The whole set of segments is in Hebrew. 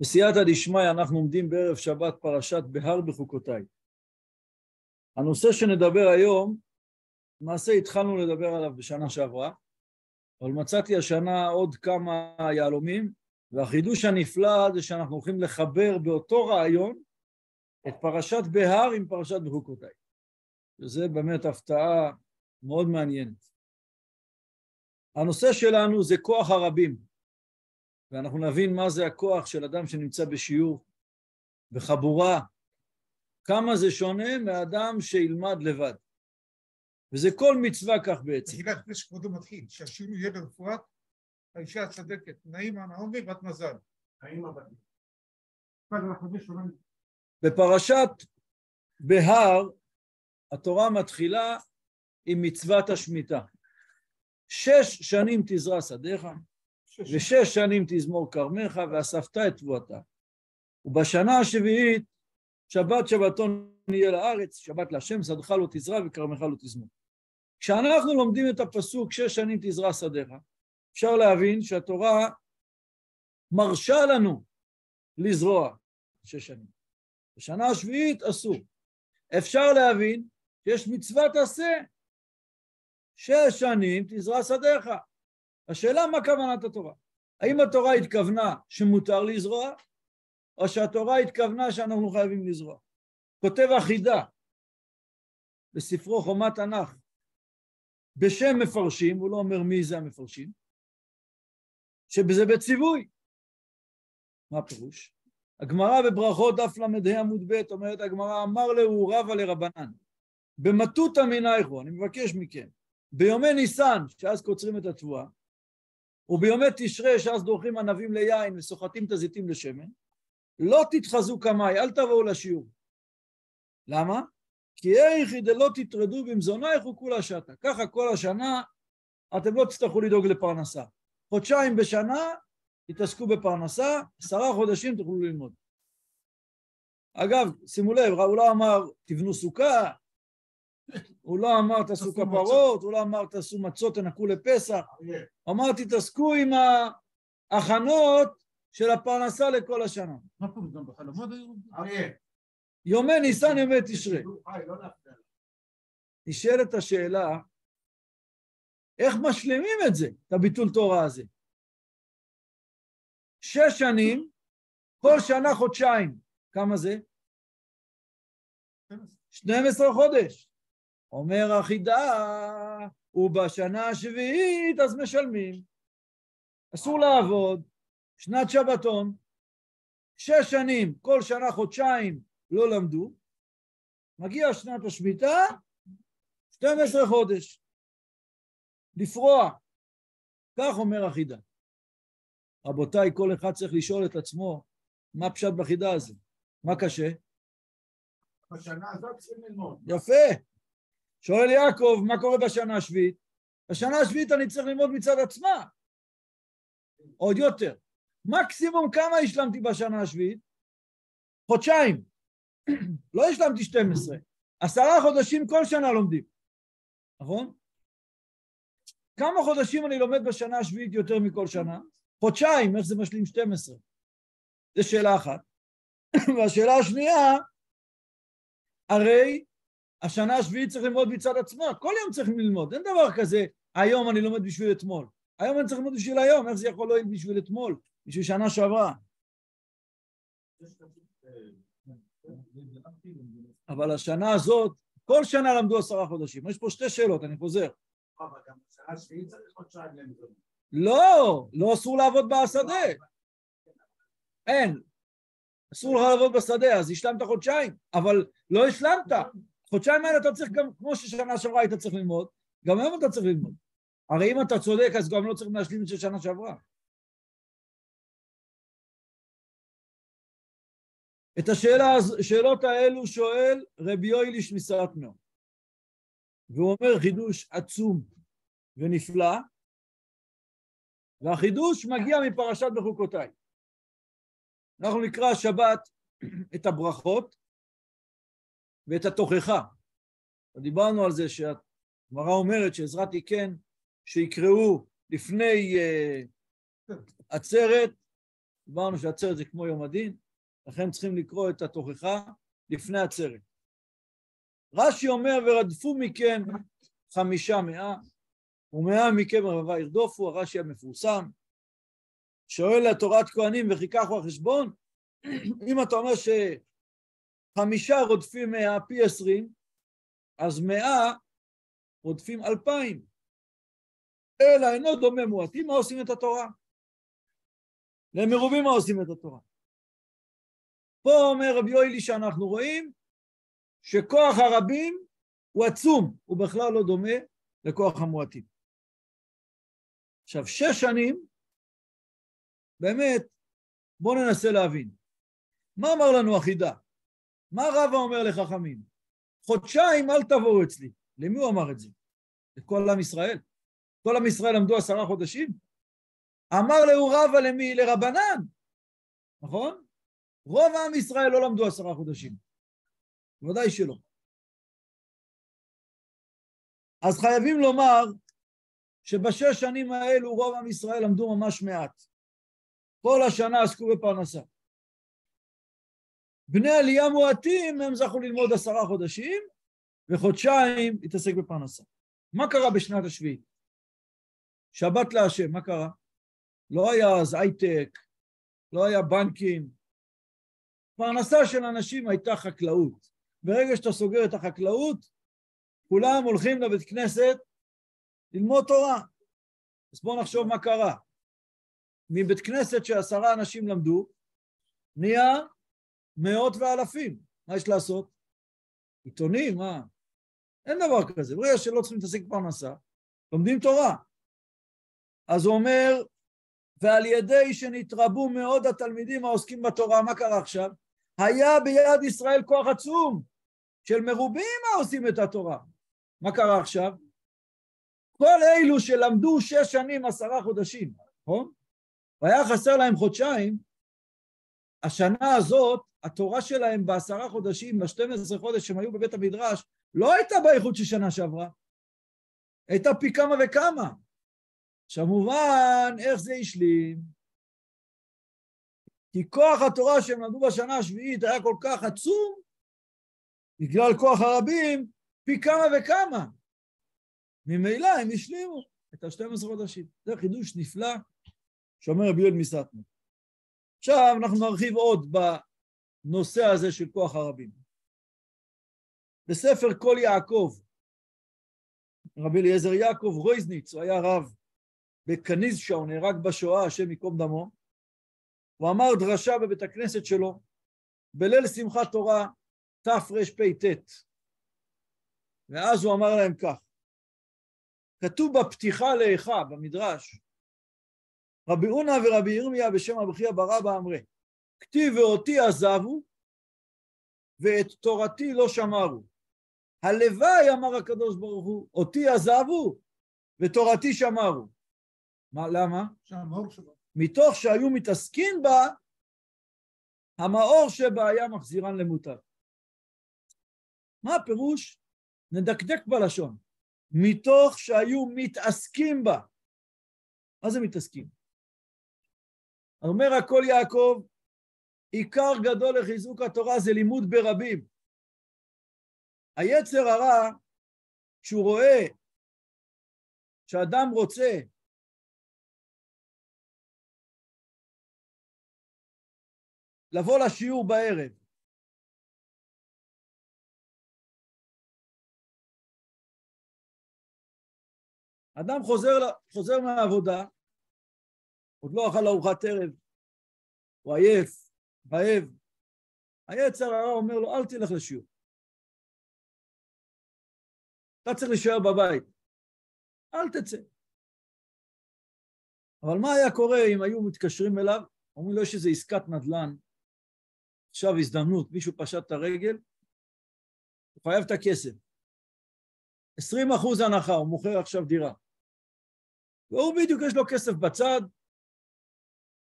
בסייעתא דשמיא אנחנו עומדים בערב שבת פרשת בהר בחוקותיי. הנושא שנדבר היום, למעשה התחלנו לדבר עליו בשנה שעברה, אבל מצאתי השנה עוד כמה יהלומים, והחידוש הנפלא זה שאנחנו הולכים לחבר באותו רעיון את פרשת בהר עם פרשת בחוקותיי. וזה באמת הפתעה מאוד מעניינת. הנושא שלנו זה כוח הרבים. ואנחנו נבין מה זה הכוח של אדם שנמצא בשיעור, בחבורה, כמה זה שונה מאדם שילמד לבד. וזה כל מצווה כך בעצם. תחילה לפני שכבודו מתחיל, שהשיעור יהיה ברפואת האישה הצדקת, נעימה נעמי בת מזל. נעימה בת בפרשת בהר התורה מתחילה עם מצוות השמיטה. שש שנים תזרע שדיך, ושש שנים תזמור כרמך, ואספת את תבואתה. ובשנה השביעית, שבת שבתון יהיה לארץ, שבת להשם, שדך לא תזרע וכרמך לא תזמור. כשאנחנו לומדים את הפסוק שש שנים תזרע שדיך, אפשר להבין שהתורה מרשה לנו לזרוע שש שנים. בשנה השביעית אסור. אפשר להבין שיש מצוות עשה. שש שנים תזרע שדיך. השאלה מה כוונת התורה. האם התורה התכוונה שמותר לזרוע, או שהתורה התכוונה שאנחנו חייבים לזרוע. כותב החידה בספרו חומת תנ"ך, בשם מפרשים, הוא לא אומר מי זה המפרשים, שזה בציווי. מה הפירוש? הגמרא בברכות דף ל"ה עמוד ב' אומרת הגמרא, אמר להו רבא לרבנן, במטותא מנייכו, אני מבקש מכם, ביומי ניסן, שאז קוצרים את התבואה, וביומי תשרי, שאז דורכים ענבים ליין וסוחטים את הזיתים לשמן, לא תתחזו קמאי, אל תבואו לשיעור. למה? כי איכי דלא תטרדו במזונייך וכולה שתה. ככה כל השנה אתם לא תצטרכו לדאוג לפרנסה. חודשיים בשנה תתעסקו בפרנסה, עשרה חודשים תוכלו ללמוד. אגב, שימו לב, הוא לא אמר תבנו סוכה, הוא לא אמר תעשו כפרות, הוא לא אמר תעשו מצות, תנקו לפסח. אמר תתעסקו עם ההכנות של הפרנסה לכל השנה. מה פה גם בחלומות היו? יומי ניסן יומי תשרי. נשאלת השאלה, איך משלימים את זה, את הביטול תורה הזה? שש שנים, כל שנה חודשיים. כמה זה? 12 חודש. אומר החידה, ובשנה השביעית אז משלמים. אסור לעבוד, שנת שבתון, שש שנים, כל שנה חודשיים לא למדו, מגיע שנת השמיטה, 12 חודש. לפרוע. כך אומר החידה. רבותיי, כל אחד צריך לשאול את עצמו, מה פשט בחידה הזה? מה קשה? בשנה הזאת צריכים ללמוד. יפה. שואל יעקב, מה קורה בשנה השביעית? בשנה השביעית אני צריך ללמוד מצד עצמה. עוד יותר. מקסימום כמה השלמתי בשנה השביעית? חודשיים. לא השלמתי 12. עשרה חודשים כל שנה לומדים, נכון? כמה חודשים אני לומד בשנה השביעית יותר מכל שנה? חודשיים, איך זה משלים 12? זו שאלה אחת. והשאלה השנייה, הרי השנה השביעית צריך ללמוד מצד עצמו, כל יום צריך ללמוד, אין דבר כזה, היום אני לומד בשביל אתמול. היום אני צריך ללמוד בשביל היום, איך זה יכול להיות בשביל אתמול, בשביל שנה שעברה? אבל השנה הזאת, כל שנה למדו עשרה חודשים. יש פה שתי שאלות, אני חוזר. לא, לא אסור לעבוד בשדה. אין. אסור לך לעבוד בשדה, אז השלמת חודשיים, אבל לא השלמת. חודשיים האלה אתה צריך גם, כמו ששנה שעברה היית צריך ללמוד, גם היום אתה צריך ללמוד. הרי אם אתה צודק, אז גם לא צריך להשלים את של שנה שעברה. את השאלות האלו שואל רבי יויליש מסרטנו, והוא אומר חידוש עצום ונפלא, והחידוש מגיע מפרשת בחוקותיי. אנחנו נקרא השבת את הברכות, ואת התוכחה. דיברנו על זה שהגמרא אומרת שעזרתי כן, שיקראו לפני uh, עצרת דיברנו שעצרת זה כמו יום הדין, לכן צריכים לקרוא את התוכחה לפני עצרת. רש"י אומר, ורדפו מכם חמישה מאה, ומאה מכם רבבה ירדופו, הרש"י המפורסם, שואל לתורת כהנים וכי כך הוא החשבון, אם אתה אומר שחמישה רודפים מאה פי עשרים, אז מאה רודפים אלפיים. אלא אינו דומה מועטים מה עושים את התורה. למרובים מה עושים את התורה. פה אומר רבי יואלי שאנחנו רואים שכוח הרבים הוא עצום, הוא בכלל לא דומה לכוח המועטים. עכשיו, שש שנים, באמת, בואו ננסה להבין. מה אמר לנו החידה? מה רבא אומר לחכמים? חודשיים אל תבואו אצלי. למי הוא אמר את זה? לכל עם ישראל. כל עם ישראל עמדו עשרה חודשים? אמר לאו רבא למי? לרבנן, נכון? רוב עם ישראל לא למדו עשרה חודשים. ודאי שלא. אז חייבים לומר שבשש שנים האלו רוב עם ישראל למדו ממש מעט. כל השנה עסקו בפרנסה. בני עלייה מועטים הם זכו ללמוד עשרה חודשים וחודשיים להתעסק בפרנסה. מה קרה בשנת השביעית? שבת להשם, מה קרה? לא היה אז הייטק, לא היה בנקים. פרנסה של אנשים הייתה חקלאות. ברגע שאתה סוגר את החקלאות, כולם הולכים לבית כנסת ללמוד תורה. אז בואו נחשוב מה קרה. מבית כנסת שעשרה אנשים למדו, נהיה מאות ואלפים. מה יש לעשות? עיתונים, מה? אין דבר כזה. ברגע שלא צריכים להתעסק בפרנסה, לומדים תורה. אז הוא אומר, ועל ידי שנתרבו מאוד התלמידים העוסקים בתורה, מה קרה עכשיו? היה ביד ישראל כוח עצום של מרובים העושים את התורה. מה קרה עכשיו? כל אלו שלמדו שש שנים, עשרה חודשים, נכון? והיה חסר להם חודשיים, השנה הזאת, התורה שלהם בעשרה חודשים, בשתים עשרה חודש שהם היו בבית המדרש, לא הייתה באיכות של שנה שעברה, הייתה פי כמה וכמה. עכשיו מובן איך זה השלים. כי כוח התורה שהם למדו בשנה השביעית היה כל כך עצום, בגלל כוח הרבים, פי כמה וכמה. ממילא הם השלימו את ה-12 חודשים. זה חידוש נפלא שאומר רבי יואל מסטנו. עכשיו אנחנו נרחיב עוד בנושא הזה של כוח הרבים. בספר כל יעקב, רבי אליעזר יעקב רויזניץ, הוא היה רב בקניזשה, הוא נהרג בשואה, השם ייקום דמו, הוא אמר דרשה בבית הכנסת שלו בליל שמחת תורה תרפ"ט, ואז הוא אמר להם כך, כתוב בפתיחה לאיכה במדרש, רבי אונה ורבי ירמיה בשם חייא ברבא אמרי, כתיב ואותי עזבו ואת תורתי לא שמרו. הלוואי, אמר הקדוש ברוך הוא, אותי עזבו ותורתי שמרו. מה, למה? מתוך שהיו מתעסקים בה, המאור שבה היה מחזירן למוטב. מה הפירוש? נדקדק בלשון. מתוך שהיו מתעסקים בה. מה זה מתעסקים? אומר הכל יעקב, עיקר גדול לחיזוק התורה זה לימוד ברבים. היצר הרע, כשהוא רואה שאדם רוצה לבוא לשיעור בערב, אדם חוזר, חוזר מהעבודה, עוד לא אכל ארוחת ערב, הוא עייף, רעב. היצר הרע אומר לו, אל תלך לשיעור. אתה צריך להישאר בבית, אל תצא. אבל מה היה קורה אם היו מתקשרים אליו, אומרים לו, יש איזו עסקת נדל"ן, עכשיו הזדמנות, מישהו פשט את הרגל, הוא חייב את הכסף. 20 אחוז הנחה, הוא מוכר עכשיו דירה. והוא בדיוק יש לו כסף בצד,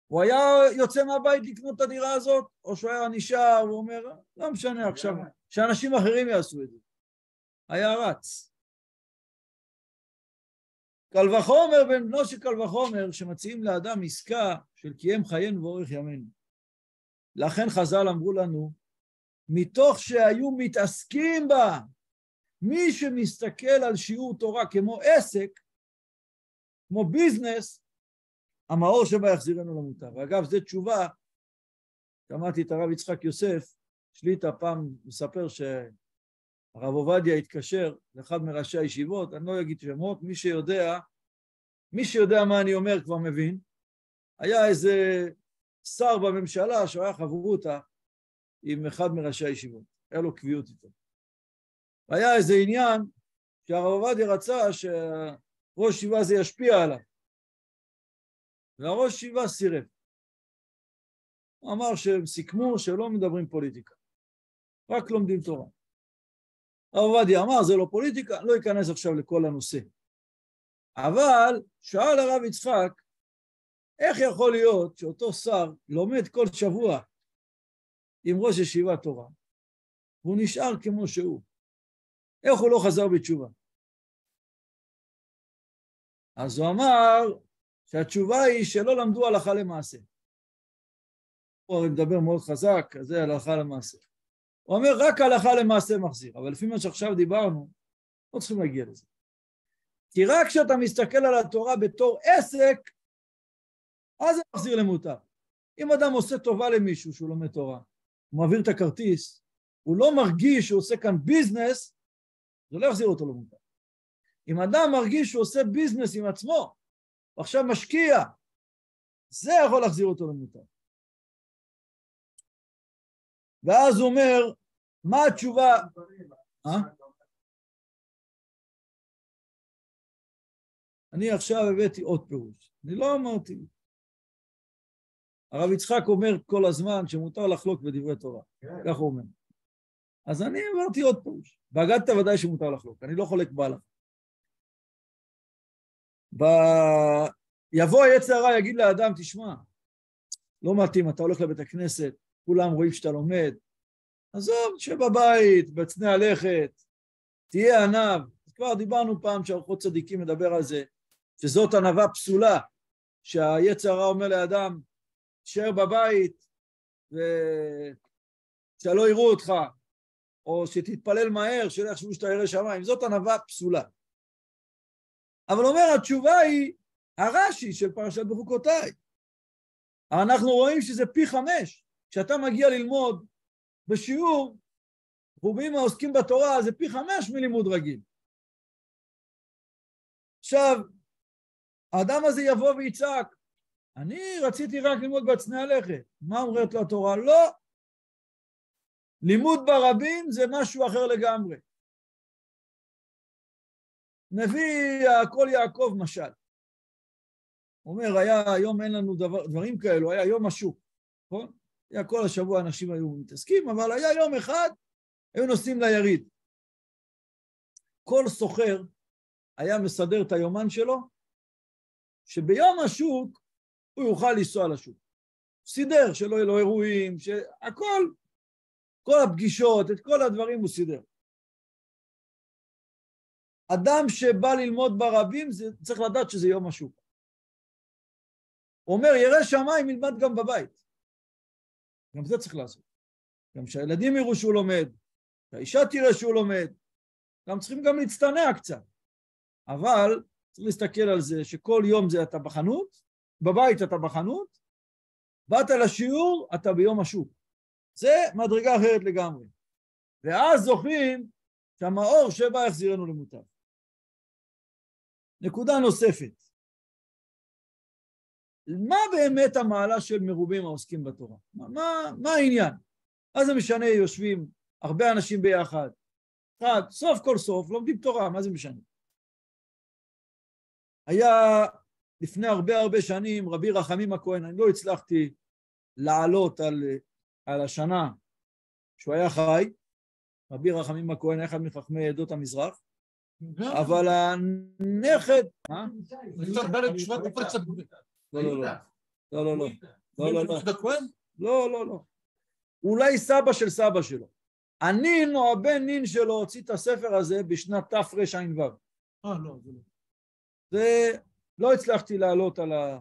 הוא היה יוצא מהבית לקנות את הדירה הזאת, או שהוא היה נשאר, הוא אומר, לא משנה עכשיו, שאנשים אחרים יעשו את זה. היה רץ. קל וחומר בן בנו של קל וחומר שמציעים לאדם עסקה של קיים חיינו ואורך ימינו. לכן חז"ל אמרו לנו, מתוך שהיו מתעסקים בה, מי שמסתכל על שיעור תורה כמו עסק, כמו ביזנס, המאור שבה יחזירנו למוטב. ואגב, זו תשובה, שמעתי את הרב יצחק יוסף, שליטה פעם מספר שהרב עובדיה התקשר לאחד מראשי הישיבות, אני לא אגיד שמות, מי שיודע, מי שיודע מה אני אומר כבר מבין, היה איזה שר בממשלה שהיה חברותה עם אחד מראשי הישיבות, היה לו קביעות איתו. והיה איזה עניין שהרב עובדיה רצה שראש ישיבה זה ישפיע עליו. והראש ישיבה סירב. הוא אמר שהם סיכמו שלא מדברים פוליטיקה, רק לומדים תורה. הרב עובדיה אמר, זה לא פוליטיקה, לא אכנס עכשיו לכל הנושא. אבל שאל הרב יצחק, איך יכול להיות שאותו שר לומד כל שבוע עם ראש ישיבת תורה, והוא נשאר כמו שהוא? איך הוא לא חזר בתשובה? אז הוא אמר שהתשובה היא שלא למדו הלכה למעשה. הוא הרי מדבר מאוד חזק, אז זה הלכה למעשה. הוא אומר רק הלכה למעשה מחזיר, אבל לפי מה שעכשיו דיברנו, לא צריכים להגיע לזה. כי רק כשאתה מסתכל על התורה בתור עסק, אז זה מחזיר למותר. אם אדם עושה טובה למישהו שהוא לומד תורה, הוא מעביר את הכרטיס, הוא לא מרגיש שהוא עושה כאן ביזנס, זה לא יחזיר אותו למותר. אם אדם מרגיש שהוא עושה ביזנס עם עצמו, ועכשיו משקיע, זה יכול להחזיר אותו למותר. ואז הוא אומר, מה התשובה? אה? אני עכשיו הבאתי עוד פירוש. אני לא אמרתי. הרב יצחק אומר כל הזמן שמותר לחלוק בדברי תורה, כן. כך הוא אומר. אז אני אמרתי עוד פירוש. באגדת ודאי שמותר לחלוק, אני לא חולק בהלכה. ב... יבוא היצר הרע, יגיד לאדם, תשמע, לא מתאים, אתה הולך לבית הכנסת, כולם רואים שאתה לומד, עזוב, תשב בבית, בצנע הלכת, תהיה עניו. כבר דיברנו פעם שארוחות צדיקים מדבר על זה, שזאת ענווה פסולה, שהיצר הרע אומר לאדם, תשאר בבית ושלא יראו אותך, או שתתפלל מהר, שלא יחשבו שאתה ירא שמיים, זאת ענווה פסולה. אבל אומר, התשובה היא הרש"י של פרשת בחוקותיי. אנחנו רואים שזה פי חמש. כשאתה מגיע ללמוד בשיעור, רובים העוסקים בתורה זה פי חמש מלימוד רגיל. עכשיו, האדם הזה יבוא ויצעק, אני רציתי רק ללמוד בצנע הלכת. מה אומרת לו התורה? לא. לימוד ברבים זה משהו אחר לגמרי. מביא הכל יעקב משל. אומר, היה, היום אין לנו דבר, דברים כאלו, היה יום השוק, נכון? היה כל השבוע אנשים היו מתעסקים, אבל היה יום אחד, היו נוסעים ליריד. כל סוחר היה מסדר את היומן שלו, שביום השוק הוא יוכל לנסוע לשוק. סידר, שלא יהיו לו אירועים, שהכל, כל הפגישות, את כל הדברים הוא סידר. אדם שבא ללמוד ברבים, זה, צריך לדעת שזה יום השוק. הוא אומר, ירא שמיים ילמד גם בבית. גם זה צריך לעשות. גם שהילדים יראו שהוא לומד, שהאישה תראה שהוא לומד, גם צריכים גם להצטנע קצת. אבל צריך להסתכל על זה שכל יום זה אתה בחנות, בבית אתה בחנות, באת לשיעור, אתה ביום השוק. זה מדרגה אחרת לגמרי. ואז זוכרים שהמאור שבא יחזירנו למוטב. נקודה נוספת, מה באמת המעלה של מרובים העוסקים בתורה? מה, מה, מה העניין? מה זה משנה יושבים הרבה אנשים ביחד? אחד, סוף כל סוף לומדים תורה, מה זה משנה? היה לפני הרבה הרבה שנים רבי רחמים הכהן, אני לא הצלחתי לעלות על, על השנה שהוא היה חי, רבי רחמים הכהן היה אחד מחכמי עדות המזרח, אבל הנכד... מה? לא, לא, לא. לא, לא, לא. לא, לא, לא. לא, לא, לא. אולי סבא של סבא שלו. הנין או הבן נין שלו הוציא את הספר הזה בשנת תרע"ו. אה, לא, זה לא. זה, לא הצלחתי לעלות על ה...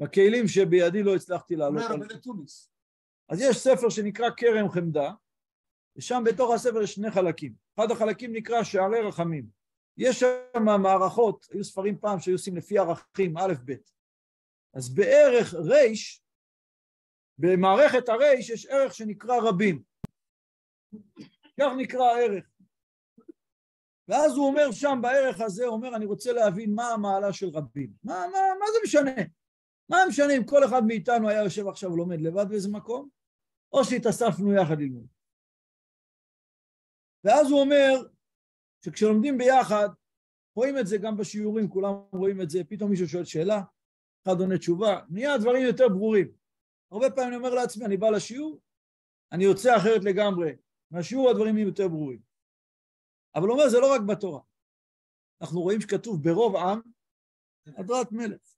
בכלים שבידי לא הצלחתי לעלות על... אז יש ספר שנקרא כרם חמדה, ושם בתוך הספר יש שני חלקים. אחד החלקים נקרא שערי רחמים. יש שם מערכות, היו ספרים פעם שהיו עושים לפי ערכים, א', ב'. אז בערך ר', במערכת הר' יש ערך שנקרא רבים. כך נקרא הערך. ואז הוא אומר שם בערך הזה, הוא אומר, אני רוצה להבין מה המעלה של רבים. מה, מה, מה זה משנה? מה משנה אם כל אחד מאיתנו היה יושב עכשיו ולומד לבד באיזה מקום, או שהתאספנו יחד ללמוד. ואז הוא אומר שכשלומדים ביחד, רואים את זה גם בשיעורים, כולם רואים את זה, פתאום מישהו שואל שאלה, אחד עונה תשובה, נהיה הדברים יותר ברורים. הרבה פעמים אני אומר לעצמי, אני בא לשיעור, אני יוצא אחרת לגמרי. מהשיעור הדברים יהיו יותר ברורים. אבל הוא אומר, זה לא רק בתורה. אנחנו רואים שכתוב ברוב עם, הדרת מלך.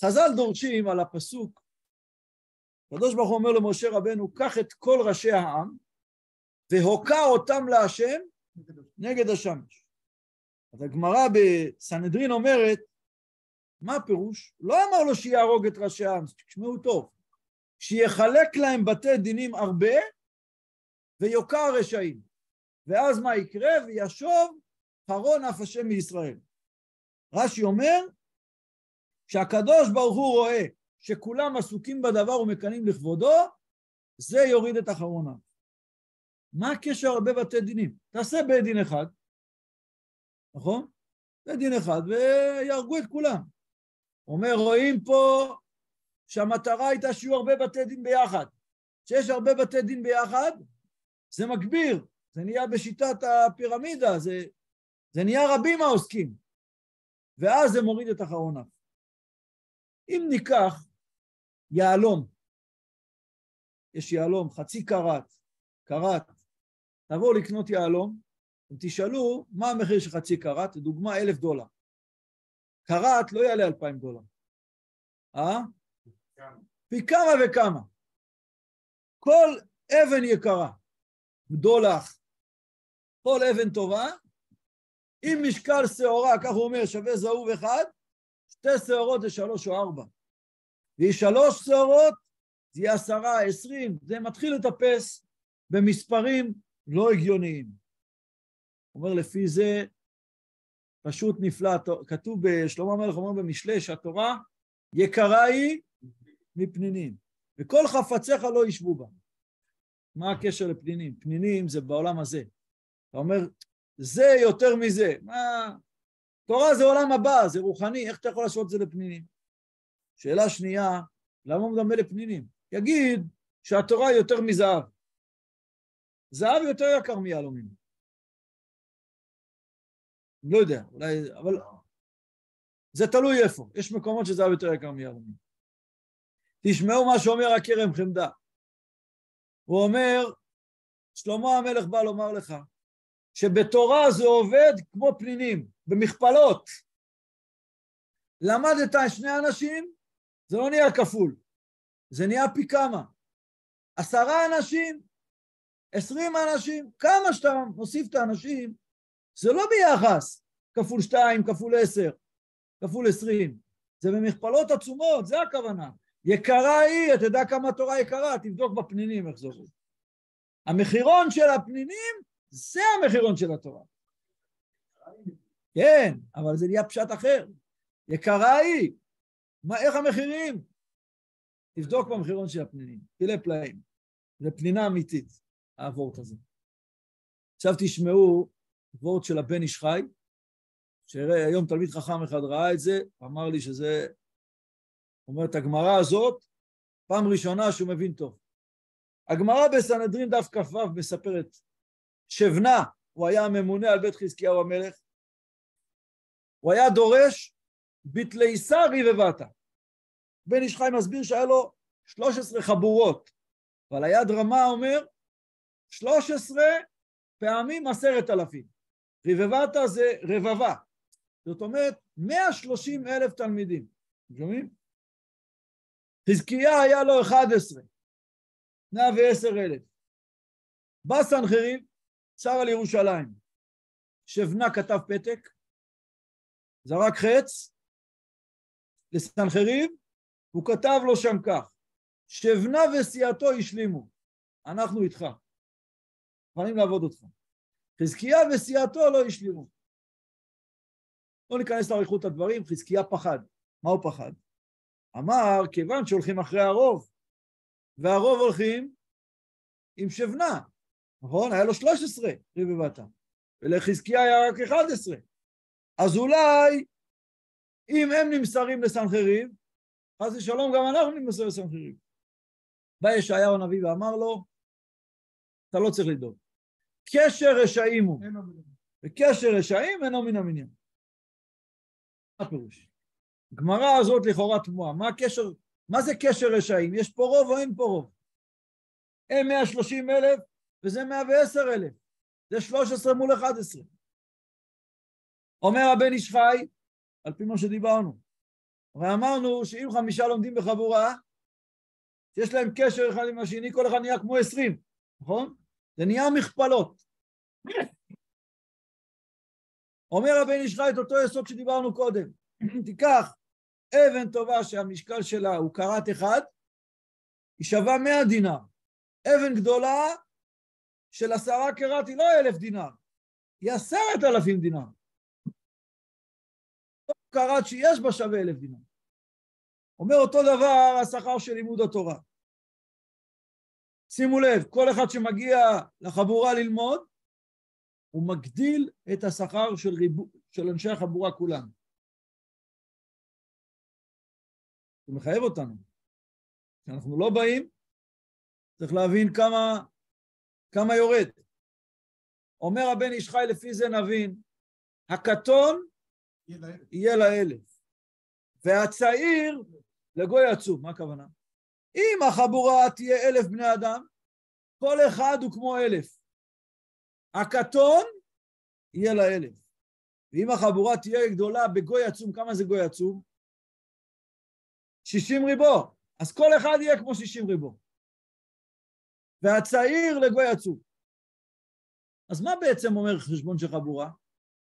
חז"ל דורשים על הפסוק, הקדוש ברוך הוא אומר למשה רבנו, קח את כל ראשי העם והוקע אותם להשם נגד השמש. אז הגמרא בסנהדרין אומרת, מה הפירוש? לא אמר לו שיהרוג את ראשי העם, תשמעו טוב, שיחלק להם בתי דינים הרבה ויוקע רשעים. ואז מה יקרה? וישוב חרון אף השם מישראל. רש"י אומר שהקדוש ברוך הוא רואה שכולם עסוקים בדבר ומקנאים לכבודו, זה יוריד את אחרונה. מה הקשר הרבה בתי דינים? תעשה בית דין אחד, נכון? בית דין אחד, ויהרגו את כולם. אומר, רואים פה שהמטרה הייתה שיהיו הרבה בתי דין ביחד. כשיש הרבה בתי דין ביחד, זה מגביר, זה נהיה בשיטת הפירמידה, זה, זה נהיה רבים העוסקים, ואז זה מוריד את אחרונה. אם ניקח יהלום, יש יהלום, חצי קראט, קראט, תבואו לקנות יהלום, ותשאלו מה המחיר של חצי קראט, לדוגמה אלף דולר. קראט לא יעלה אלפיים דולר. אה? פי כמה וכמה. כל אבן יקרה, בדולח, כל אבן טובה, אם משקל שעורה, כך הוא אומר, שווה זהוב אחד, שתי שעורות זה שלוש או ארבע. והיא שלוש שעורות, זה יהיה עשרה, עשרים, זה מתחיל לטפס במספרים לא הגיוניים. אומר לפי זה, פשוט נפלא, כתוב בשלמה המלך אומר במשלי שהתורה יקרה היא מפנינים, וכל חפציך לא ישבו בה. מה הקשר לפנינים? פנינים זה בעולם הזה. אתה אומר, זה יותר מזה. מה... תורה זה עולם הבא, זה רוחני, איך אתה יכול לעשות את זה לפנינים? שאלה שנייה, למה הוא מדמה לפנינים? יגיד שהתורה יותר מזהב. זהב יותר יקר מיהלומים. לא יודע, אולי, אבל זה תלוי איפה. יש מקומות שזהב יותר יקר מיהלומים. תשמעו מה שאומר הכרם חמדה. הוא אומר, שלמה המלך בא לומר לך, שבתורה זה עובד כמו פנינים, במכפלות. למדת שני אנשים, זה לא נהיה כפול, זה נהיה פי כמה. עשרה אנשים, עשרים אנשים, כמה שאתה מוסיף את האנשים, זה לא ביחס כפול שתיים, כפול עשר, כפול עשרים. זה במכפלות עצומות, זה הכוונה. יקרה היא, אתה יודע כמה תורה יקרה, תבדוק בפנינים איך זה עובד. המחירון של הפנינים, זה המחירון של התורה. כן, אבל זה נהיה פשט אחר. יקרה היא. מה, איך המחירים? תבדוק במחירון של הפנינים, פילי פלאים. זה פנינה אמיתית, האבורט הזה. עכשיו תשמעו וורט של הבן איש חי, שהיום תלמיד חכם אחד ראה את זה, אמר לי שזה אומרת הגמרא הזאת, פעם ראשונה שהוא מבין טוב. הגמרא בסנהדרין דף כ"ו מספרת, שבנה, הוא היה הממונה על בית חזקיהו המלך, הוא היה דורש בתליסה ריבבתה. בן איש חי מסביר שהיה לו 13 חבורות, אבל היד רמה אומר 13 פעמים עשרת אלפים. ריבבתה זה רבבה, זאת אומרת 130 אלף תלמידים. שומעים? חזקיה היה לו 11, 110 אלף. בא סנחריב, שר על ירושלים. שבנה כתב פתק, זרק חץ לסנחריב, הוא כתב לו שם כך, שבנה וסיעתו השלימו, אנחנו איתך, מוכנים לעבוד אותך. חזקיה וסיעתו לא השלימו. לא ניכנס לאריכות הדברים, חזקיה פחד. מה הוא פחד? אמר, כיוון שהולכים אחרי הרוב, והרוב הולכים עם שבנה, נכון? היה לו 13 ריב ובתה, ולחזקיה היה רק 11. אז אולי, אם הם נמסרים לסנחריב, חס ושלום גם אנחנו נמסר לסנחריב. בא ישעיהו הנביא ואמר לו, אתה לא צריך לדאוג. קשר רשעים הוא, וקשר רשעים אינו מן המניין. מה הפירוש? גמרא הזאת לכאורה תמוהה, מה הקשר, מה זה קשר רשעים? יש פה רוב או אין פה רוב? הם 130 אלף וזה 110 אלף, זה 13 מול 11. אומר הבן איש חי, על פי מה שדיברנו, הרי אמרנו שאם חמישה לומדים בחבורה, שיש להם קשר אחד עם השני, כל אחד נהיה כמו עשרים, נכון? זה נהיה מכפלות. אומר הבן איש את אותו יסוד שדיברנו קודם, תיקח אבן טובה שהמשקל שלה הוא קרת אחד, היא שווה מאה דינר. אבן גדולה של עשרה קרת היא לא אלף דינר, היא עשרת אלפים דינר. קרת שיש בה שווה אלף דינר. אומר אותו דבר השכר של לימוד התורה. שימו לב, כל אחד שמגיע לחבורה ללמוד, הוא מגדיל את השכר של, ריבו, של אנשי החבורה כולם. זה מחייב אותנו. כשאנחנו לא באים, צריך להבין כמה, כמה יורד. אומר הבן איש חי, לפי זה נבין, הקטון יהיה לאלף, והצעיר לגוי עצום. מה הכוונה? אם החבורה תהיה אלף בני אדם, כל אחד הוא כמו אלף. הקטון יהיה לאלף. ואם החבורה תהיה גדולה בגוי עצום, כמה זה גוי עצום? שישים ריבו. אז כל אחד יהיה כמו שישים ריבו. והצעיר לגוי עצום. אז מה בעצם אומר חשבון של חבורה?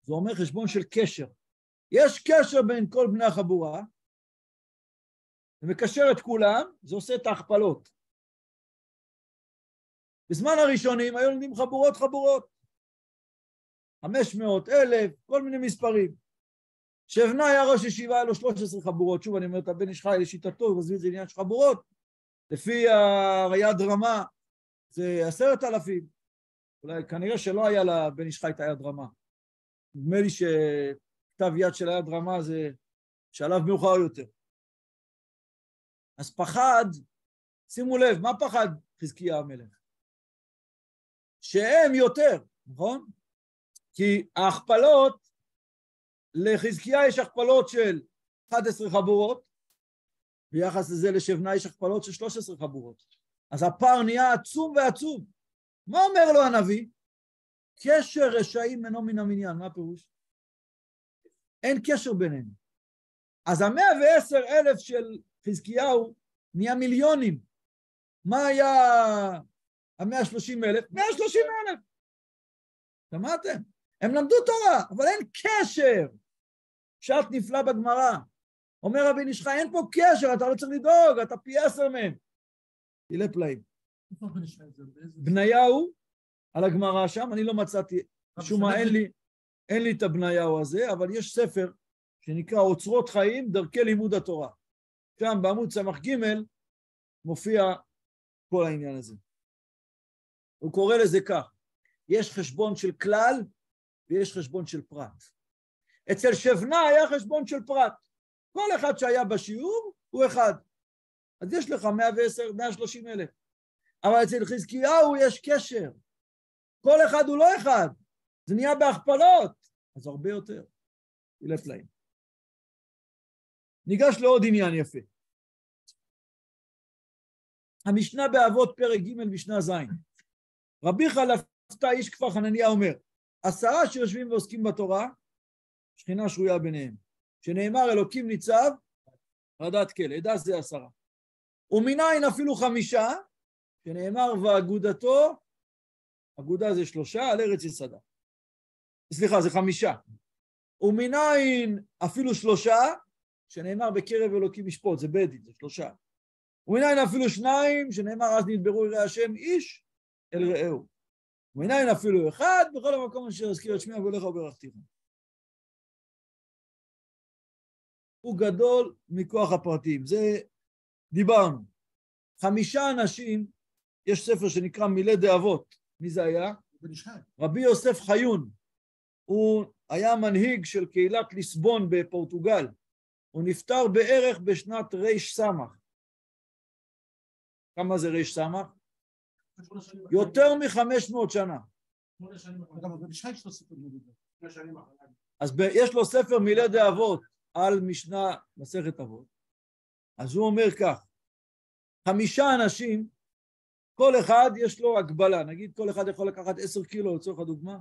זה אומר חשבון של קשר. יש קשר בין כל בני החבורה, ומקשר את כולם, זה עושה את ההכפלות. בזמן הראשונים היו לומדים חבורות חבורות. חמש מאות, אלף, כל מיני מספרים. שבנה היה ראש ישיבה, היה לו שלוש עשרה חבורות. שוב, אני אומר את הבן איש חי לשיטתו, הוא מסביר את זה עניין של חבורות. לפי היד רמה, זה עשרת אלפים. אולי, כנראה שלא היה לבן איש חי את היד רמה. נדמה לי שכתב יד של היד רמה זה שלב מאוחר יותר. אז פחד, שימו לב, מה פחד חזקיה המלך? שהם יותר, נכון? כי ההכפלות, לחזקיה יש הכפלות של 11 חבורות, ביחס לזה לשבנה יש הכפלות של 13 חבורות. אז הפער נהיה עצום ועצום. מה אומר לו הנביא? קשר רשעים אינו מן המניין, מה הפירוש? אין קשר ביניהם. אז המאה ועשר אלף של חזקיהו נהיה מיליונים. מה היה המאה שלושים אלף? מאה שלושים אלף. שמעתם? הם למדו תורה, אבל אין קשר. פשט נפלא בגמרא. אומר רבי נשחא, אין פה קשר, אתה לא צריך לדאוג, אתה פי עשר מהם. פילי פלאים. בניהו, על הגמרא שם, אני לא מצאתי, משום מה אין לי, אין לי את הבניהו הזה, אבל יש ספר שנקרא אוצרות חיים, דרכי לימוד התורה. שם בעמוד ס"ג מופיע כל העניין הזה. הוא קורא לזה כך, יש חשבון של כלל ויש חשבון של פרט. אצל שבנה היה חשבון של פרט. כל אחד שהיה בשיעור הוא אחד. אז יש לך 110, 130 אלף. אבל אצל חזקיהו יש קשר. כל אחד הוא לא אחד. זה נהיה בהכפלות. אז הרבה יותר. תלך להם. ניגש לעוד עניין יפה. המשנה באבות פרק ג' משנה ז'. רבי חלפתא איש כפר חנניה אומר, עשרה שיושבים ועוסקים בתורה, שכינה שרויה ביניהם. שנאמר אלוקים ניצב, רדת כל, עדה זה עשרה. ומנין אפילו חמישה, שנאמר ואגודתו, אגודה זה שלושה, על ארץ יסדה. סליחה, זה חמישה. ומנין אפילו שלושה, שנאמר בקרב אלוקים ישפוט, זה בית זה שלושה. ומנין אפילו שניים, שנאמר אז נדברו יראי השם איש אל רעהו. ומנין אפילו אחד, בכל המקום אשר אזכיר את שמי אבולך וברכתיך. הוא גדול מכוח הפרטים, זה דיברנו. חמישה אנשים, יש ספר שנקרא מילי דאבות, מי זה היה? רבי יוסף חיון, הוא היה מנהיג של קהילת ליסבון בפורטוגל, הוא נפטר בערך בשנת סמך. כמה זה ריש סמך? יותר מחמש מאות שנה. אז יש לו ספר מילי דאבות על משנה מסכת אבות. אז הוא אומר כך, חמישה אנשים, כל אחד יש לו הגבלה, נגיד כל אחד יכול לקחת עשר קילו לצורך הדוגמה,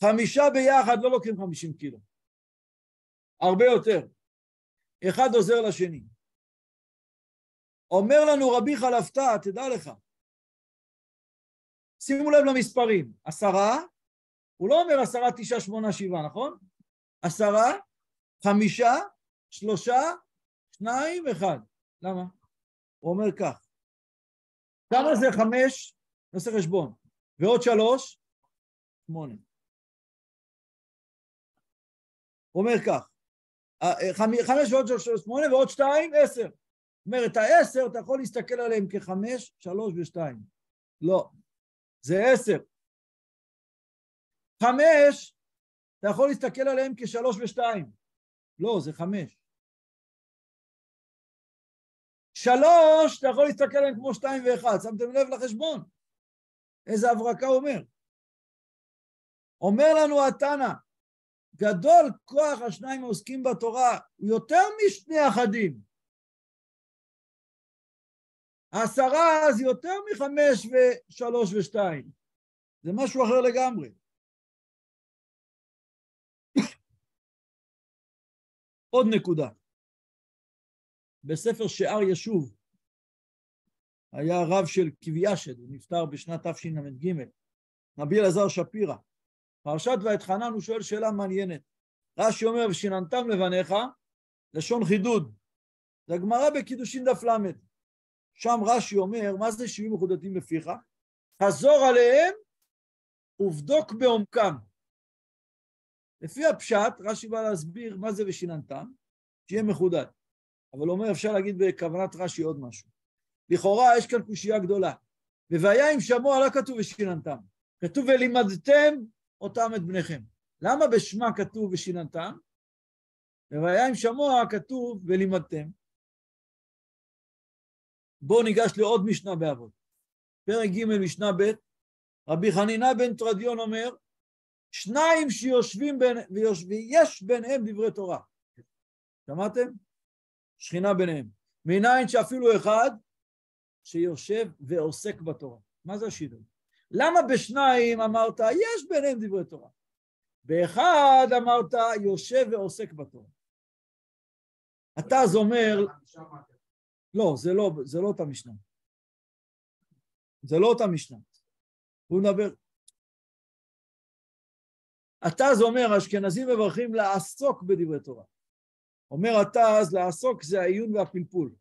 חמישה ביחד לא לוקחים חמישים קילו, הרבה יותר. אחד עוזר לשני. אומר לנו רבי חלפתא, תדע לך, שימו לב למספרים, עשרה, הוא לא אומר עשרה, תשעה, שמונה, שבעה, נכון? עשרה, חמישה, שלושה, שניים, אחד. למה? הוא אומר כך, כמה זה חמש? נעשה חשבון. ועוד שלוש? שמונה. הוא אומר כך, אה, אה, חמש ועוד שלוש, שמונה ועוד שתיים, עשר. אומרת, העשר, אתה יכול להסתכל עליהם כחמש, שלוש ושתיים. לא, זה עשר. חמש, אתה יכול להסתכל עליהם כשלוש ושתיים. לא, זה חמש. שלוש, אתה יכול להסתכל עליהם כמו שתיים ואחד, שמתם לב לחשבון? איזה הברקה אומר. אומר לנו התנא, גדול כוח השניים העוסקים בתורה, יותר משני אחדים. העשרה זה יותר מחמש ושלוש ושתיים. זה משהו אחר לגמרי. עוד נקודה. בספר שער ישוב היה רב של קוויאשד, הוא נפטר בשנת תשל"ג, רבי אלעזר שפירא. פרשת ואתחנן הוא שואל שאלה מעניינת. רש"י אומר, ושיננתם לבניך, לשון חידוד. זה הגמרא בקידושין דף ל'. שם רש"י אומר, מה זה שיהיו מחודדים בפיך? חזור עליהם ובדוק בעומקם. לפי הפשט, רש"י בא להסביר מה זה ושיננתם, שיהיה מחודד. אבל אומר, אפשר להגיד בכוונת רש"י עוד משהו. לכאורה יש כאן קושייה גדולה. בבעיה עם שמוע לא כתוב ושיננתם, כתוב ולימדתם אותם את בניכם. למה בשמה כתוב ושיננתם? בבעיה עם שמוע כתוב ולימדתם. בואו ניגש לעוד משנה באבות. פרק ג' משנה ב', רבי חנינה בן טרדיון אומר, שניים שיושבים בין, ויש ביניהם דברי תורה. שמעתם? שכינה ביניהם. מניין שאפילו אחד שיושב ועוסק בתורה. מה זה השינוי? למה בשניים אמרת, יש ביניהם דברי תורה? באחד אמרת, יושב ועוסק בתורה. אתה אז אומר, לא, זה לא, זה לא אותה משנה. זה לא אותה משנה. הוא מדבר. אז אומר, אשכנזים מברכים לעסוק בדברי תורה. אומר אז לעסוק זה העיון והפלפול.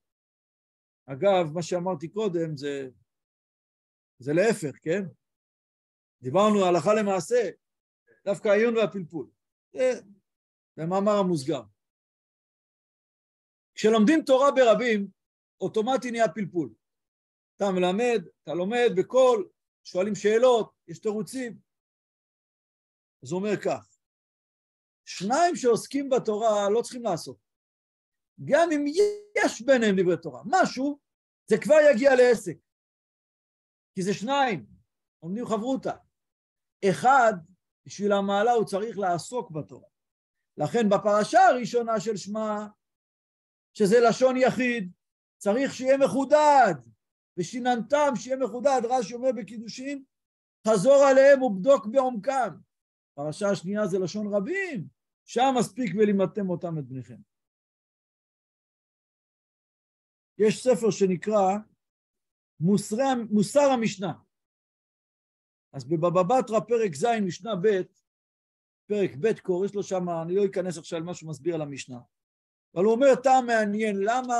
אגב, מה שאמרתי קודם זה, זה להפך, כן? דיברנו הלכה למעשה, דווקא העיון והפלפול. זה, זה מאמר המוסגר. כשלומדים תורה ברבים, אוטומטי נהיה פלפול. אתה מלמד, אתה לומד בקול, שואלים שאלות, יש תירוצים. אז הוא אומר כך, שניים שעוסקים בתורה לא צריכים לעשות. גם אם יש ביניהם דברי תורה, משהו, זה כבר יגיע לעסק. כי זה שניים, עומדים חברותה. אחד, בשביל המעלה הוא צריך לעסוק בתורה. לכן בפרשה הראשונה של שמע, שזה לשון יחיד, צריך שיהיה מחודד, ושיננתם שיהיה מחודד, רש"י אומר בקידושין, חזור עליהם ובדוק בעומקם. פרשה השנייה זה לשון רבים, שם מספיק ולימדתם אותם את בניכם. יש ספר שנקרא מוסרי, מוסר המשנה. אז בבבא בתרא פרק ז' משנה ב' פרק ב' קורא, יש לו שם, אני לא אכנס עכשיו למה שהוא מסביר על המשנה, אבל הוא אומר טעם מעניין, למה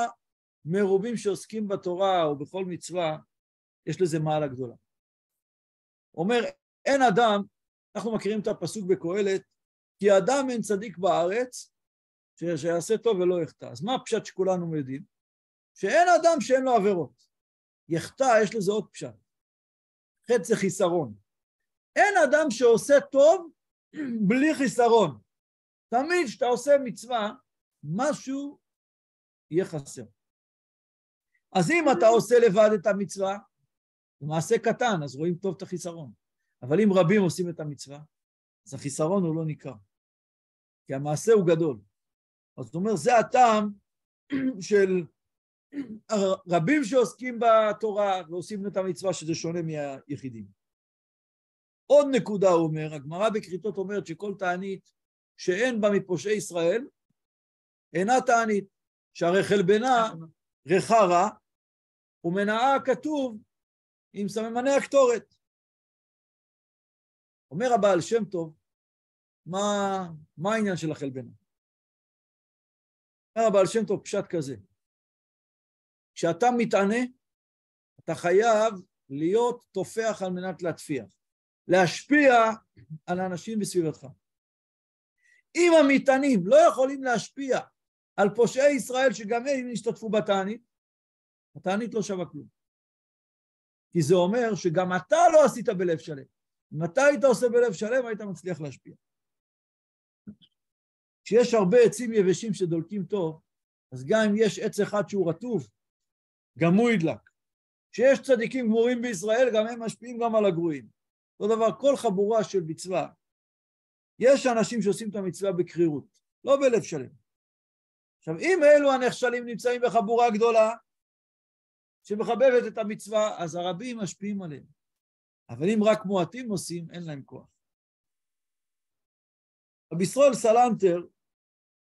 מרובים שעוסקים בתורה או בכל מצווה, יש לזה מעלה גדולה. אומר, אין אדם, אנחנו מכירים את הפסוק בקהלת, כי אדם אין צדיק בארץ, שיעשה טוב ולא יחטא. אז מה הפשט שכולנו יודעים? שאין אדם שאין לו עבירות. יחטא, יש לזה עוד פשט. חטא זה חיסרון. אין אדם שעושה טוב בלי חיסרון. תמיד כשאתה עושה מצווה, משהו יהיה חסר. אז אם אתה עושה לבד את המצווה, זה מעשה קטן, אז רואים טוב את החיסרון. אבל אם רבים עושים את המצווה, אז החיסרון הוא לא ניכר. כי המעשה הוא גדול. אז זאת אומרת, זה הטעם של רבים שעוסקים בתורה ועושים את המצווה, שזה שונה מהיחידים. עוד נקודה הוא אומר, הגמרא בכריתות אומרת שכל תענית שאין בה מפושעי ישראל, אינה תענית, שהרי חלבנה ריחה רע, ומנעה כתוב עם סממני הקטורת. אומר הבעל שם טוב, מה, מה העניין של החלבנה? אומר הבעל שם טוב פשט כזה, כשאתה מתענה, אתה חייב להיות תופח על מנת להטפיח, להשפיע על האנשים בסביבתך. אם המטענים לא יכולים להשפיע על פושעי ישראל שגם הם השתתפו בתענית, התענית לא שווה כלום. כי זה אומר שגם אתה לא עשית בלב שלם. אם אתה היית עושה בלב שלם, היית מצליח להשפיע. כשיש הרבה עצים יבשים שדולקים טוב, אז גם אם יש עץ אחד שהוא רטוב, גם הוא ידלק. כשיש צדיקים גמורים בישראל, גם הם משפיעים גם על הגרועים. אותו דבר, כל חבורה של מצווה, יש אנשים שעושים את המצווה בקרירות, לא בלב שלם. עכשיו, אם אלו הנחשלים נמצאים בחבורה גדולה, שמחבבת את המצווה, אז הרבים משפיעים עליהם. אבל אם רק מועטים עושים, אין להם כוח. רבי ישראל סלנטר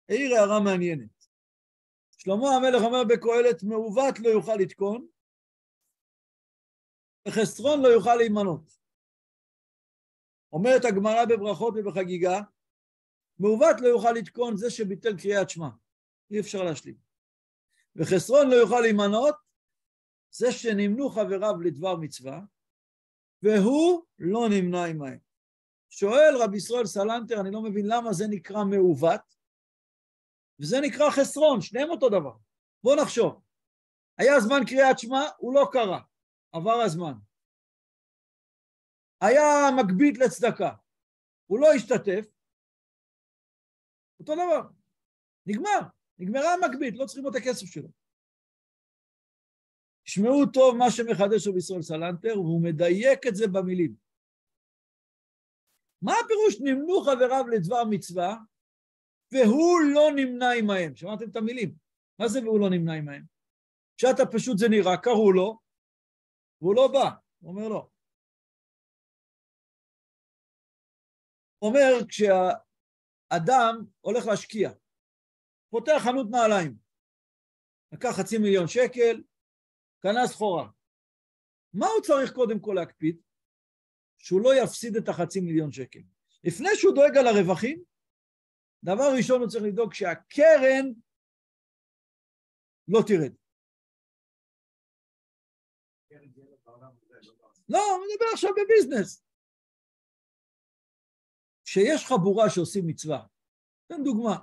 העיר הערה מעניינת. שלמה המלך אומר בקהלת, מעוות לא יוכל לתקון, וחסרון לא יוכל להימנות. אומרת הגמרא בברכות ובחגיגה, מעוות לא יוכל לתקון זה שביטל קריאת שמע, אי אפשר להשלים. וחסרון לא יוכל להימנות, זה שנמנו חבריו לדבר מצווה, והוא לא נמנה עמהם. שואל רבי ישראל סלנטר, אני לא מבין למה זה נקרא מעוות, וזה נקרא חסרון, שניהם אותו דבר. בואו נחשוב. היה זמן קריאת שמע, הוא לא קרא, עבר הזמן. היה מגבית לצדקה, הוא לא השתתף, אותו דבר. נגמר, נגמרה המגבית, לא צריכים את הכסף שלו. תשמעו טוב מה שמחדש רבי ישראל סלנטר, והוא מדייק את זה במילים. מה הפירוש נמנו חבריו לדבר מצווה, והוא לא נמנה עמהם? שמעתם את המילים? מה זה והוא לא נמנה עמהם? שאתה פשוט זה נראה, קראו לו, והוא לא בא. הוא אומר לא. אומר, כשהאדם הולך להשקיע, פותח חנות נעליים, לקח חצי מיליון שקל, קנה סחורה. מה הוא צריך קודם כל להקפיד? שהוא לא יפסיד את החצי מיליון שקל. לפני שהוא דואג על הרווחים, דבר ראשון הוא צריך לדאוג שהקרן לא תרד. לא, אני מדבר עכשיו בביזנס. כשיש חבורה שעושים מצווה, תן דוגמה,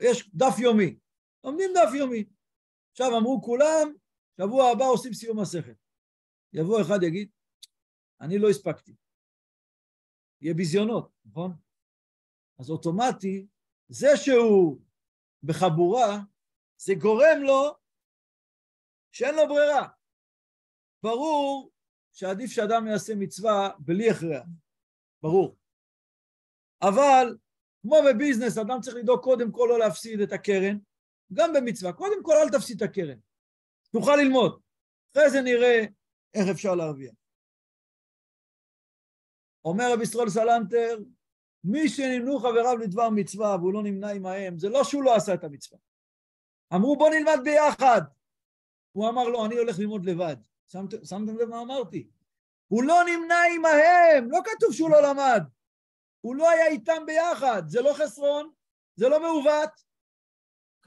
יש דף יומי, לומדים דף יומי. עכשיו אמרו כולם, שבוע הבא עושים סיום מסכת. יבוא אחד יגיד, אני לא הספקתי. יהיה ביזיונות, נכון? אז אוטומטי, זה שהוא בחבורה, זה גורם לו שאין לו ברירה. ברור שעדיף שאדם יעשה מצווה בלי הכרח, ברור. אבל כמו בביזנס, אדם צריך לדאוג קודם כל לא להפסיד את הקרן, גם במצווה. קודם כל אל תפסיד את הקרן. תוכל ללמוד. אחרי זה נראה איך אפשר להרוויח. אומר רבי ישראל סלנטר, מי שנמנו חבריו לדבר מצווה והוא לא נמנה עמהם, זה לא שהוא לא עשה את המצווה. אמרו בוא נלמד ביחד. הוא אמר לו, אני הולך ללמוד לבד. שמתם, שמתם לב מה אמרתי? הוא לא נמנה עמהם, לא כתוב שהוא לא למד. הוא לא היה איתם ביחד, זה לא חסרון, זה לא מעוות.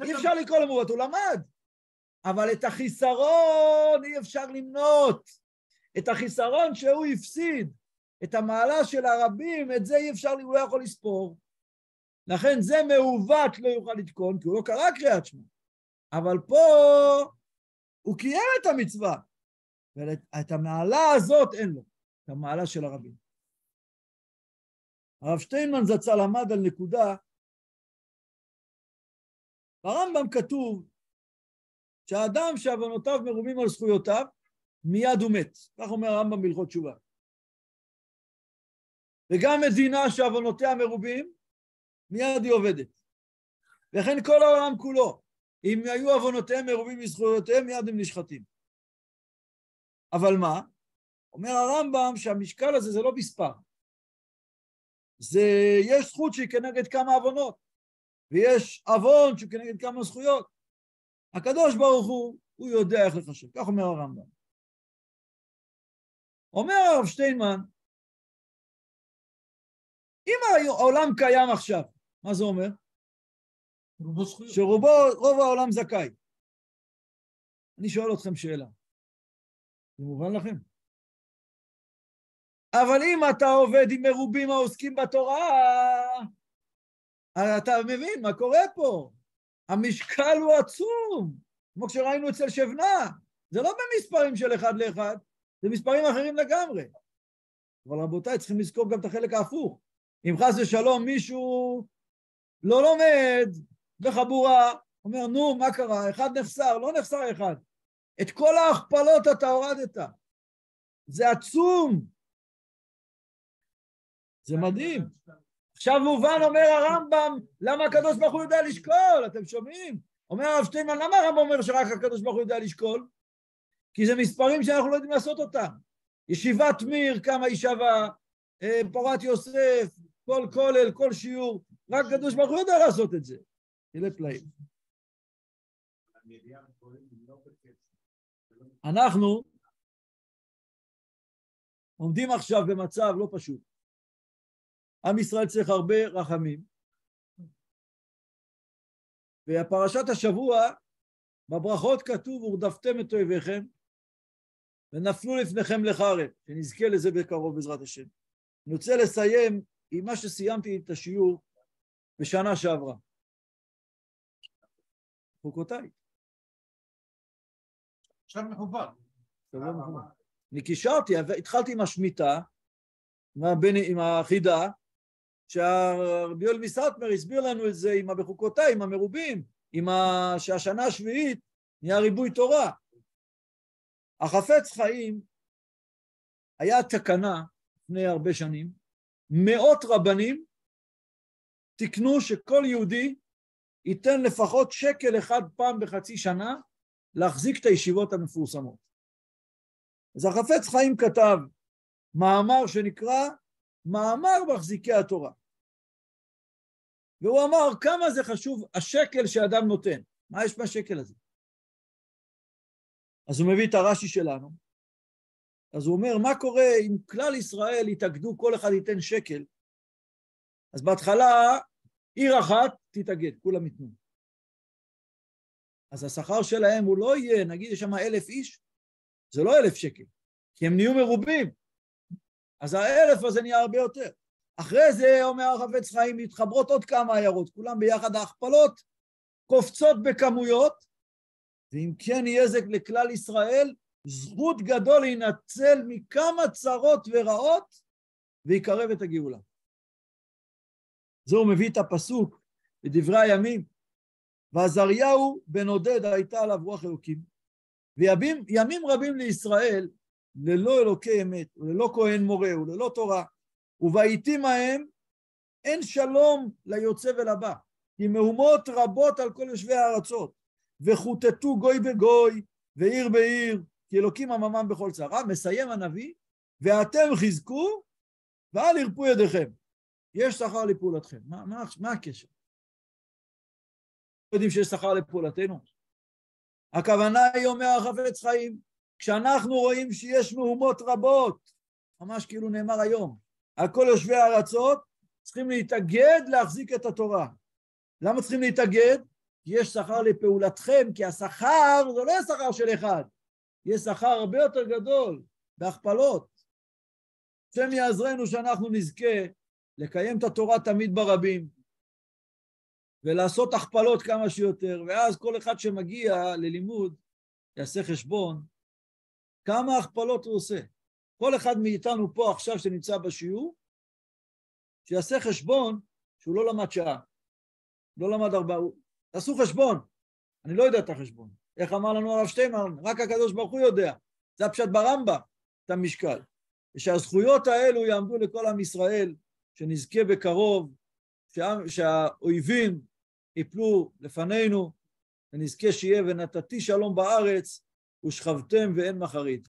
אי אפשר לקרוא לו מעוות, הוא למד. אבל את החיסרון אי אפשר למנות. את החיסרון שהוא הפסיד, את המעלה של הרבים, את זה אי אפשר, הוא לא יכול לספור. לכן זה מעוות לא יוכל לתקון, כי הוא לא קרא קריאת שמע. אבל פה הוא קיים את המצווה. ואת המעלה הזאת אין לו, את המעלה של הרבים. הרב שטיינמן זצ"ל עמד על נקודה, ברמב"ם כתוב שהאדם שעוונותיו מרובים על זכויותיו, מיד הוא מת. כך אומר הרמב"ם בהלכות תשובה. וגם מדינה שעוונותיה מרובים, מיד היא עובדת. וכן כל העולם כולו, אם היו עוונותיהם מרובים מזכויותיהם, מיד הם נשחטים. אבל מה? אומר הרמב"ם שהמשקל הזה זה לא מספר. זה, יש זכות שהיא כנגד כמה עוונות, ויש עוון שהוא כנגד כמה זכויות. הקדוש ברוך הוא, הוא יודע איך לחשב, כך אומר הרמב"ם. אומר הרב שטיינמן, אם העולם קיים עכשיו, מה זה אומר? שרובו, רוב העולם זכאי. אני שואל אתכם שאלה. זה מובן לכם? אבל אם אתה עובד עם מרובים העוסקים בתורה, אתה מבין מה קורה פה. המשקל הוא עצום, כמו שראינו אצל שבנה. זה לא במספרים של אחד לאחד, זה מספרים אחרים לגמרי. אבל רבותיי, צריכים לזכור גם את החלק ההפוך. אם חס ושלום מישהו לא לומד בחבורה, אומר, נו, מה קרה? אחד נחסר, לא נחסר אחד. את כל ההכפלות אתה הורדת. זה עצום. זה מדהים. עכשיו מובן, אומר הרמב"ם, למה הקדוש ברוך הוא יודע לשקול? אתם שומעים? אומר הרב שטיינמן, למה הרמב"ם אומר שרק הקדוש ברוך הוא יודע לשקול? כי זה מספרים שאנחנו לא יודעים לעשות אותם. ישיבת מיר, כמה היא שווה, אה, פורת יוסף, כל כולל, כל שיעור, רק הקדוש ברוך הוא יודע לעשות את זה. אלה פלאים. אנחנו עומדים עכשיו במצב לא פשוט. עם ישראל צריך הרבה רחמים. והפרשת השבוע, בברכות כתוב, ורדפתם את אויביכם, ונפלו לפניכם לחרב, שנזכה לזה בקרוב בעזרת השם. אני רוצה לסיים עם מה שסיימתי את השיעור בשנה שעברה. חוקותיי. עכשיו מחובר. אני קישרתי, התחלתי עם השמיטה, עם החידה, שהרבי יואל מסטמר הסביר לנו את זה עם הבחוקותיי, עם המרובים, עם ה... שהשנה השביעית נהיה ריבוי תורה. החפץ חיים היה תקנה לפני הרבה שנים, מאות רבנים תיקנו שכל יהודי ייתן לפחות שקל אחד פעם בחצי שנה להחזיק את הישיבות המפורסמות. אז החפץ חיים כתב מאמר שנקרא מאמר מחזיקי התורה. והוא אמר כמה זה חשוב השקל שאדם נותן. מה יש בשקל הזה? אז הוא מביא את הרש"י שלנו, אז הוא אומר, מה קורה אם כלל ישראל יתאגדו, כל אחד ייתן שקל? אז בהתחלה עיר אחת תתאגד, כולם ייתנו. אז השכר שלהם הוא לא יהיה, נגיד יש שם אלף איש, זה לא אלף שקל, כי הם נהיו מרובים. אז האלף הזה נהיה הרבה יותר. אחרי זה, אומר החפץ חיים, מתחברות עוד כמה עיירות, כולם ביחד ההכפלות קופצות בכמויות, ואם כן יהיה זה לכלל ישראל, זכות גדול להינצל מכמה צרות ורעות ויקרב את הגאולה. זה הוא מביא את הפסוק בדברי הימים, ועזריהו בן עודד הייתה עליו רוח אלוקים, וימים רבים לישראל ללא אלוקי אמת, וללא כהן מורה, וללא תורה, ובעיתים ההם אין שלום ליוצא ולבא, כי מהומות רבות על כל יושבי הארצות, וחוטטו גוי בגוי, ועיר בעיר, כי אלוקים עממם בכל צרה. מסיים הנביא, ואתם חזקו, ואל ירפו ידיכם. יש שכר לפעולתכם. מה, מה, מה הקשר? יודעים שיש שכר לפעולתנו? הכוונה היא, אומר החפץ חיים, כשאנחנו רואים שיש מהומות רבות, ממש כאילו נאמר היום, על כל יושבי הארצות, צריכים להתאגד להחזיק את התורה. למה צריכים להתאגד? כי יש שכר לפעולתכם, כי השכר זה לא השכר של אחד, יש שכר הרבה יותר גדול, בהכפלות. השם יעזרנו שאנחנו נזכה לקיים את התורה תמיד ברבים, ולעשות הכפלות כמה שיותר, ואז כל אחד שמגיע ללימוד יעשה חשבון כמה הכפלות הוא עושה. כל אחד מאיתנו פה עכשיו שנמצא בשיעור, שיעשה חשבון שהוא לא למד שעה, לא למד ארבעה, תעשו חשבון, אני לא יודע את החשבון. איך אמר לנו הרב שטיימן? רק הקדוש ברוך הוא יודע. זה הפשט ברמב"ם, את המשקל. ושהזכויות האלו יעמדו לכל עם ישראל, שנזכה בקרוב, שה, שהאויבים יפלו לפנינו, ונזכה שיהיה ונתתי שלום בארץ, ושכבתם ואין מחרית.